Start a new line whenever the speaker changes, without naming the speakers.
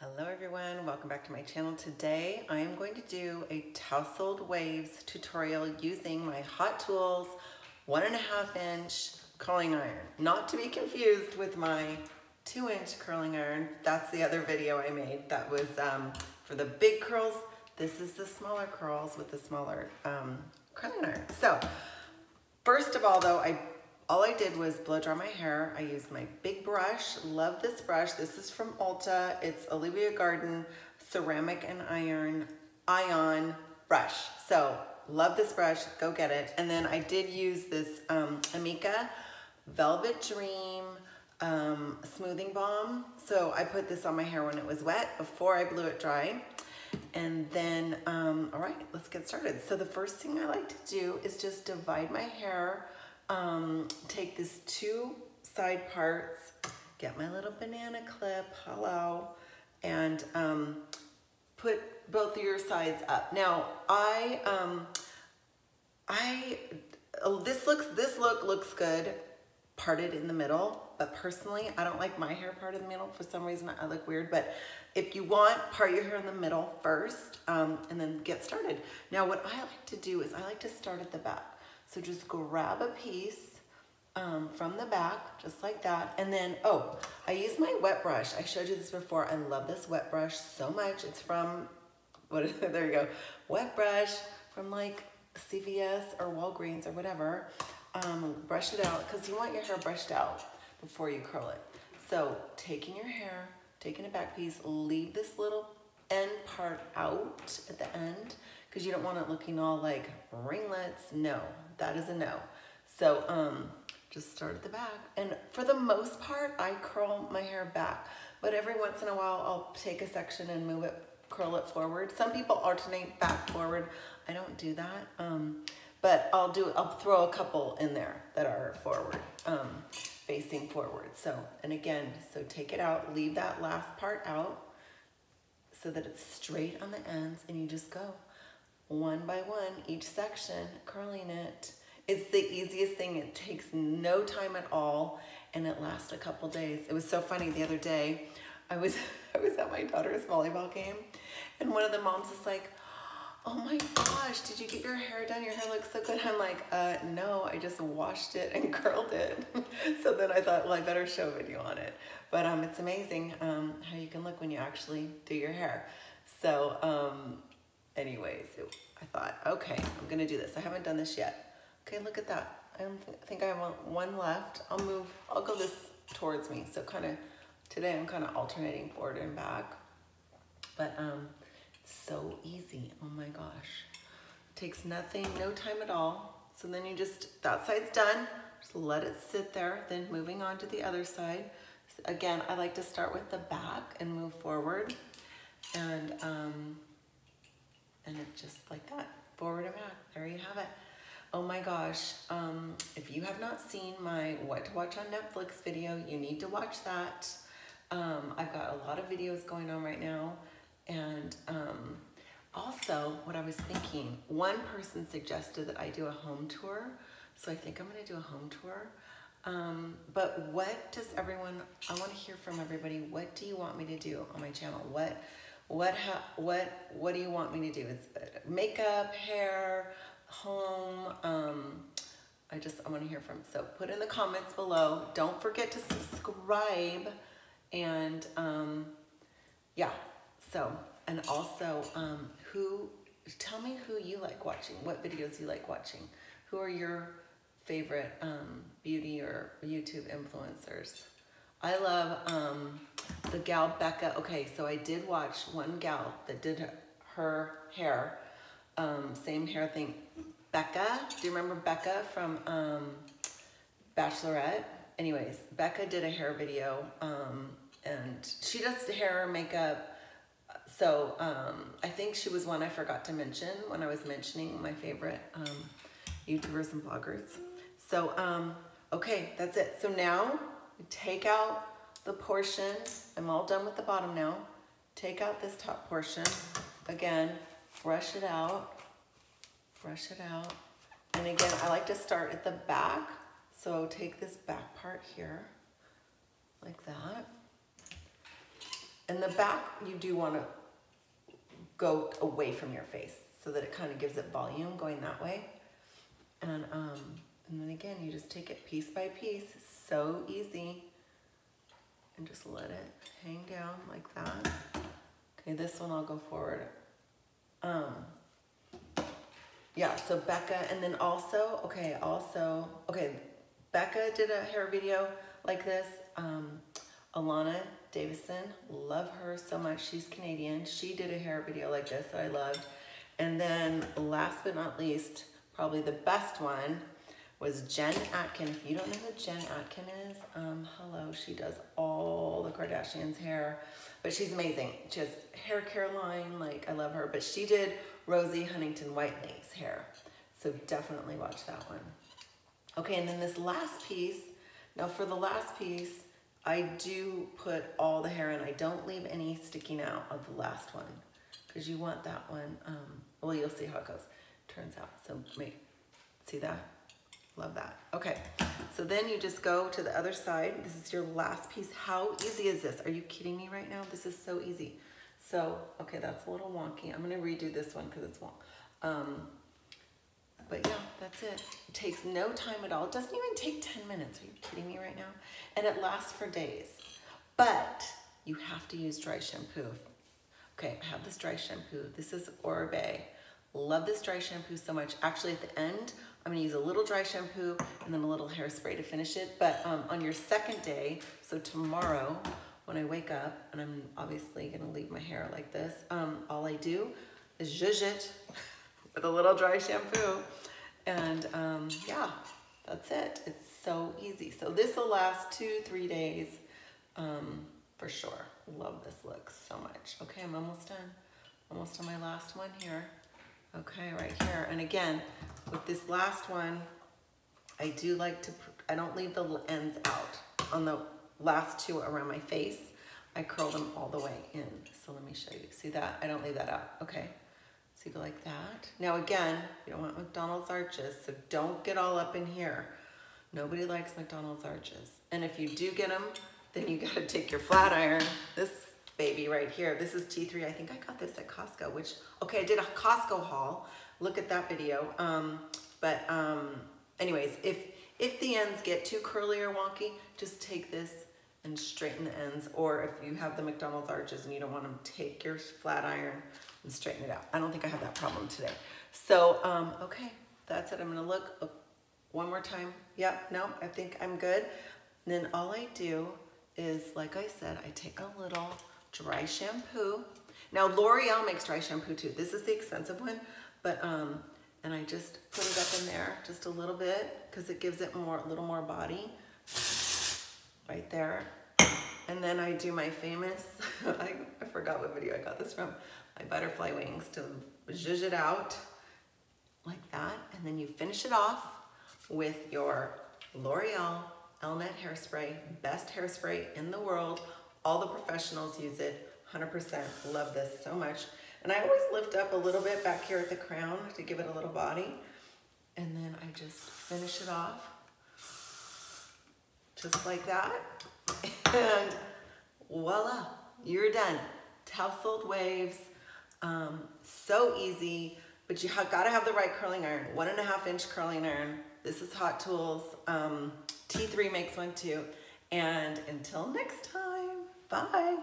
Hello everyone, welcome back to my channel. Today I am going to do a tousled waves tutorial using my Hot Tools one and a half inch curling iron. Not to be confused with my two inch curling iron. That's the other video I made. That was um, for the big curls. This is the smaller curls with the smaller um, curling iron. So first of all though, I all I did was blow dry my hair. I used my big brush. Love this brush. This is from Ulta. It's Olivia Garden ceramic and iron ion brush. So love this brush. Go get it. And then I did use this um, Amika Velvet Dream um, smoothing balm. So I put this on my hair when it was wet before I blew it dry. And then, um, all right, let's get started. So the first thing I like to do is just divide my hair um, take these two side parts, get my little banana clip, hello, and um, put both of your sides up. Now, I, um, I, this looks, this look looks good parted in the middle, but personally, I don't like my hair parted in the middle. For some reason, I look weird, but if you want, part your hair in the middle first, um, and then get started. Now, what I like to do is I like to start at the back. So just grab a piece um, from the back, just like that. And then, oh, I use my wet brush. I showed you this before. I love this wet brush so much. It's from, what is it? there you go, wet brush from like CVS or Walgreens or whatever. Um, brush it out because you want your hair brushed out before you curl it. So taking your hair, taking a back piece, leave this little end part out at the end because you don't want it looking all like ringlets. No, that is a no. So um, just start at the back. And for the most part, I curl my hair back. But every once in a while, I'll take a section and move it, curl it forward. Some people alternate back forward. I don't do that. Um, but I'll do, I'll throw a couple in there that are forward, um, facing forward. So, and again, so take it out, leave that last part out so that it's straight on the ends and you just go one by one, each section, curling it. It's the easiest thing. It takes no time at all and it lasts a couple days. It was so funny the other day. I was I was at my daughter's volleyball game and one of the moms is like, oh my gosh, did you get your hair done? Your hair looks so good. I'm like, uh, no, I just washed it and curled it. so then I thought, well, I better show a video on it. But um, it's amazing um, how you can look when you actually do your hair. So um, anyways, it, I thought, okay, I'm gonna do this. I haven't done this yet. Okay, look at that. I think I have one left. I'll move, I'll go this towards me. So kind of, today I'm kind of alternating forward and back. But um, so easy, oh my gosh. takes nothing, no time at all. So then you just, that side's done. Just let it sit there. Then moving on to the other side. Again, I like to start with the back and move forward. And um, and it's just like that, forward and back. There you have it. Oh my gosh, um, if you have not seen my What to Watch on Netflix video, you need to watch that. Um, I've got a lot of videos going on right now. And um, also, what I was thinking, one person suggested that I do a home tour. So I think I'm gonna do a home tour. Um, but what does everyone, I wanna hear from everybody, what do you want me to do on my channel? What what what what do you want me to do? Is makeup, hair, home? Um, I just I want to hear from. So put in the comments below. Don't forget to subscribe, and um, yeah. So and also um, who tell me who you like watching. What videos you like watching? Who are your favorite um, beauty or YouTube influencers? I love um, the gal Becca. Okay, so I did watch one gal that did her hair, um, same hair thing. Becca, do you remember Becca from um, Bachelorette? Anyways, Becca did a hair video um, and she does the hair, makeup. So um, I think she was one I forgot to mention when I was mentioning my favorite um, YouTubers and bloggers. So, um, okay, that's it. So now take out the portion. I'm all done with the bottom now. Take out this top portion. Again, brush it out, brush it out. And again, I like to start at the back. So take this back part here, like that. in the back, you do want to go away from your face so that it kind of gives it volume going that way. And, um, and then again, you just take it piece by piece, so easy. And just let it hang down like that. Okay, this one I'll go forward. Um, yeah, so Becca, and then also, okay, also, okay, Becca did a hair video like this. Um, Allana Davison, love her so much. She's Canadian. She did a hair video like this that I loved. And then last but not least, probably the best one was Jen Atkin. If you don't know who Jen Atkin is, um, hello, she does all the Kardashians' hair, but she's amazing. She has hair care line, like I love her, but she did Rosie Huntington Whiteley's hair. So definitely watch that one. Okay, and then this last piece, now for the last piece, I do put all the hair in. I don't leave any sticking out of the last one because you want that one. Um, well, you'll see how it goes. Turns out. So make, see that? Love that. Okay, so then you just go to the other side. This is your last piece. How easy is this? Are you kidding me right now? This is so easy. So, okay, that's a little wonky. I'm gonna redo this one because it's wonk. Um, but yeah, that's it. It takes no time at all. It doesn't even take 10 minutes. Are you kidding me right now? And it lasts for days. But you have to use dry shampoo. Okay, I have this dry shampoo. This is Oribe. Love this dry shampoo so much. Actually, at the end, I'm gonna use a little dry shampoo and then a little hairspray to finish it. But um, on your second day, so tomorrow, when I wake up, and I'm obviously gonna leave my hair like this, um, all I do is zhuzh it with a little dry shampoo. And um, yeah, that's it. It's so easy. So this will last two, three days um, for sure. Love this look so much. Okay, I'm almost done. Almost on my last one here. Okay, right here. And again, with this last one, I do like to, I don't leave the ends out. On the last two around my face, I curl them all the way in. So let me show you. See that? I don't leave that out. Okay. So you go like that. Now again, you don't want McDonald's arches, so don't get all up in here. Nobody likes McDonald's arches. And if you do get them, then you gotta take your flat iron, this baby right here. This is T3, I think I got this at Costco, which, okay, I did a Costco haul. Look at that video. Um, but um, anyways, if, if the ends get too curly or wonky, just take this and straighten the ends. Or if you have the McDonald's arches and you don't want them, take your flat iron, and straighten it out. I don't think I have that problem today. So, um, okay, that's it. I'm gonna look, one more time. Yep, no, I think I'm good. And then all I do is, like I said, I take a little dry shampoo. Now L'Oreal makes dry shampoo too. This is the expensive one, but um, and I just put it up in there just a little bit because it gives it more, a little more body right there. And then I do my famous, I, I forgot what video I got this from my butterfly wings to zhuzh it out like that. And then you finish it off with your L'Oreal Elnett hairspray, best hairspray in the world. All the professionals use it, 100%. Love this so much. And I always lift up a little bit back here at the crown to give it a little body. And then I just finish it off just like that. And voila, you're done. Tousled waves, um, so easy, but you have, gotta have the right curling iron. One and a half inch curling iron. This is Hot Tools. Um, T3 makes one too. And until next time, bye.